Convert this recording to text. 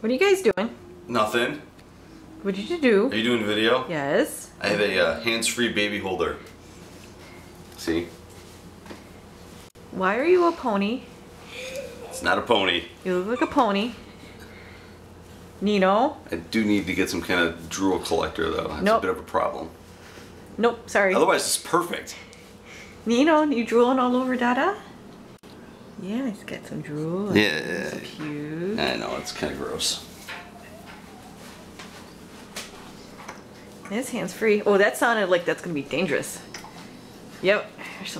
What are you guys doing? Nothing. What did you do? Are you doing video? Yes. I have a uh, hands-free baby holder. See? Why are you a pony? It's not a pony. You look like a pony. Nino? I do need to get some kind of drool collector though. That's Nope. a bit of a problem. Nope, sorry. Otherwise, it's perfect. Nino, you drooling all over Dada? Yeah, he's got some drool. Yeah. Cute. Mm-hmm. I know, it's kind of gross. His hands free. Oh, that sounded like that's gonna be dangerous. Yep. There's